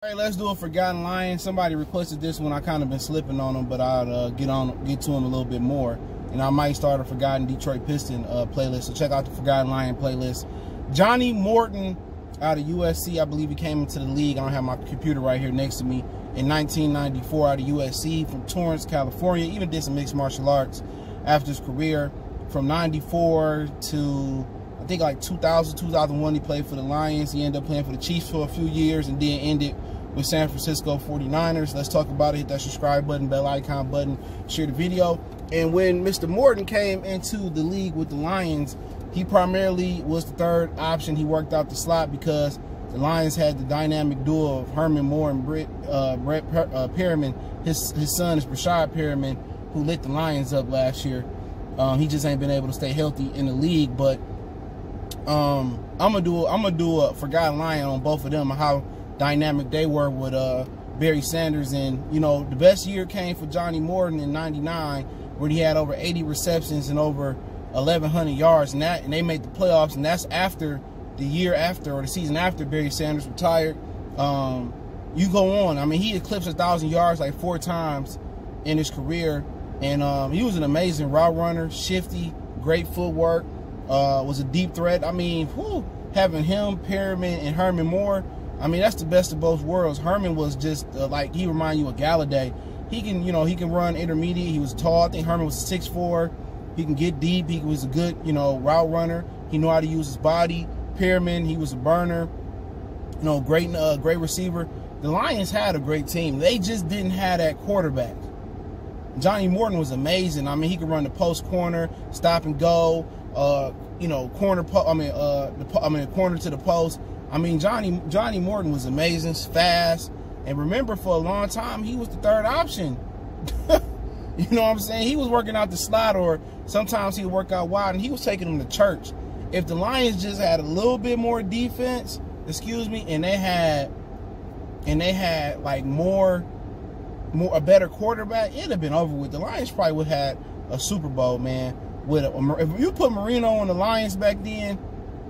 All right, let's do a Forgotten Lion. Somebody requested this one. I kind of been slipping on them, but I'll uh, get on get to them a little bit more. And I might start a Forgotten Detroit Piston uh, playlist. So check out the Forgotten Lion playlist. Johnnie Morton out of USC. I believe he came into the league. I don't have my computer right here next to me. In 1994 out of USC from Torrance, California. Even did some mixed martial arts after his career. From 94 to think like 2000, 2001, he played for the Lions. He ended up playing for the Chiefs for a few years and then ended with San Francisco 49ers. Let's talk about it. Hit that subscribe button, bell icon button, share the video. And when Mr. Morton came into the league with the Lions, he primarily was the third option. He worked out the slot because the Lions had the dynamic duo of Herman Moore and Brett, uh, Brett uh, Perriman. His, his son is Breshad Perriman, who lit the Lions up last year. Um, he just ain't been able to stay healthy in the league, but um, I'm gonna do I'm gonna do a forgotten lion on both of them how dynamic they were with uh, Barry Sanders. And, you know, the best year came for Johnnie Morton in 99, where he had over 80 receptions and over 1,100 yards. And, that, and they made the playoffs. And that's after the year after or the season after Barry Sanders retired. Um, you go on. I mean, he eclipsed a 1,000 yards like four times in his career. And um, he was an amazing route runner, shifty, great footwork, uh, was a deep threat. I mean, whew, having him, Perriman, and Herman Moore – I mean, that's the best of both worlds. Herman was just uh, like he remind you of Golladay. He can, you know, he can run intermediate. He was tall. I think Herman was six four. He can get deep. He was a good, you know, route runner. He knew how to use his body. Perriman, he was a burner. You know, great, uh, great receiver. The Lions had a great team. They just didn't have that quarterback. Johnnie Morton was amazing. I mean, he could run the post corner, stop and go. Uh, you know, corner. I mean, uh, the, I mean, corner to the post. I mean, Johnnie Johnnie Morton was amazing, fast, and remember for a long time he was the third option. you know what I'm saying? He was working out the slot, or sometimes he would work out wide, and he was taking them to church. If the Lions just had a little bit more defense, excuse me, and they had and they had like more more a better quarterback, it'd have been over with. The Lions probably would have had a Super Bowl, man. With a, if you put Marino on the Lions back then,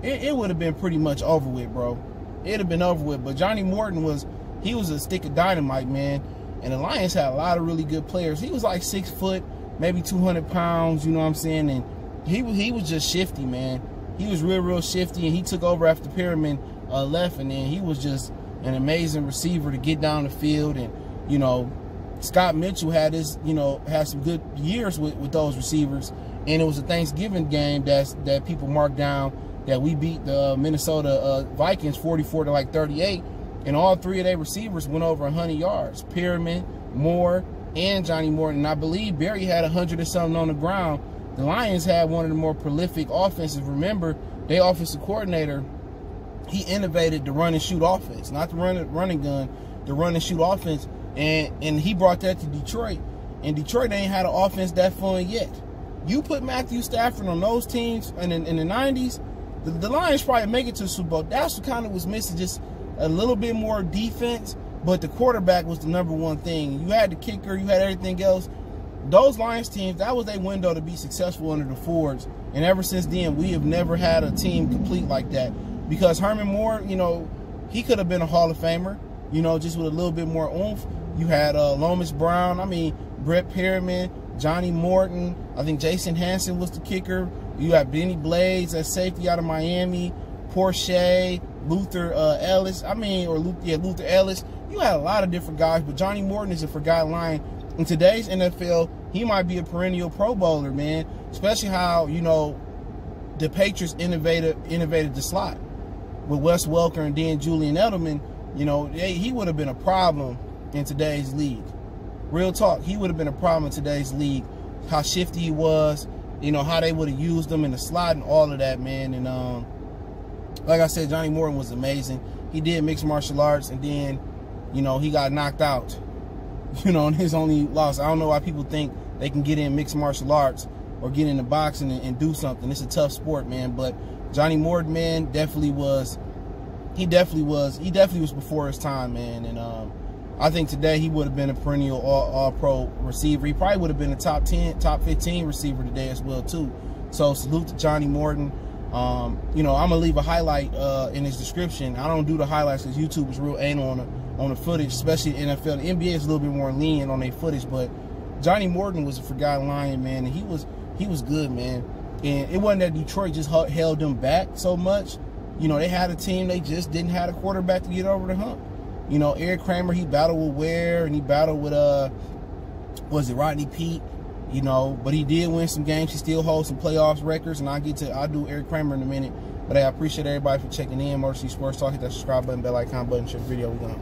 it, it would have been pretty much over with, bro. It'd have been over with. But Johnnie Morton was, he was a stick of dynamite, man. And the Lions had a lot of really good players. He was like six foot, maybe 200 pounds, you know what I'm saying? And he, he was just shifty, man. He was real, real shifty. And he took over after Perriman uh, left. And then he was just an amazing receiver to get down the field. And, you know, Scott Mitchell had his, you know, had some good years with, with those receivers. And it was a Thanksgiving game that's, that people marked down that we beat the Minnesota uh, Vikings 44 to like 38, and all three of their receivers went over 100 yards. Perriman, Moore, and Johnnie Morton. And I believe Barry had 100 or something on the ground. The Lions had one of the more prolific offenses. Remember, their offensive coordinator, he innovated the run and shoot offense, not the run running gun, the run and shoot offense, and and he brought that to Detroit. And Detroit ain't had an offense that fun yet. You put Matthew Stafford on those teams in, in, in the 90s, the, the Lions probably make it to the Super Bowl. That's what kind of was missing, just a little bit more defense. But the quarterback was the number one thing. You had the kicker, you had everything else. Those Lions teams, that was their window to be successful under the Fords. And ever since then, we have never had a team complete like that. Because Herman Moore, you know, he could have been a Hall of Famer, you know, just with a little bit more oomph. You had uh, Lomas Brown, I mean, Brett Perriman, Johnnie Morton. I think Jason Hanson was the kicker. You have Bennie Blades at safety out of Miami, Porcher, Luther uh, Ellis. I mean, or Luther, yeah, Luther Ellis. You had a lot of different guys, but Johnnie Morton is a forgotten line. In today's NFL, he might be a perennial Pro Bowler, man. Especially how you know the Patriots innovated innovated the slot with Wes Welker and then Julian Edelman. You know, they, he would have been a problem in today's league. Real talk, he would have been a problem in today's league. How shifty he was, you know, how they would have used them in the slot and all of that, man. And um, like I said, Johnnie Morton was amazing. He did mixed martial arts, and then, you know, he got knocked out. You know, and his only loss. I don't know why people think they can get in mixed martial arts or get into boxing and, and do something. It's a tough sport, man. But Johnnie Morton, man, definitely was. He definitely was. He definitely was before his time, man. And um, I think today he would have been a perennial all, all, pro receiver. He probably would have been a top 10, top 15 receiver today as well, too. So salute to Johnnie Morton. Um, you know, I'm gonna leave a highlight uh, in his description. I don't do the highlights because YouTube is real anal on the on the footage, especially the NFL. The NBA is a little bit more lenient on their footage, but Johnnie Morton was a forgotten lion, man, and he was he was good, man. And it wasn't that Detroit just held them back so much. You know, they had a team, they just didn't have a quarterback to get over the hump. You know, Eric Kramer, he battled with Ware and he battled with uh was it Rodney Peete? You know, but he did win some games. He still holds some playoffs records, and I'll get to I'll do Eric Kramer in a minute. But hey, I appreciate everybody for checking in. City Sports Talk. Hit that subscribe button, bell icon button, share the video. We going